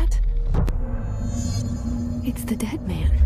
that? It's the dead man.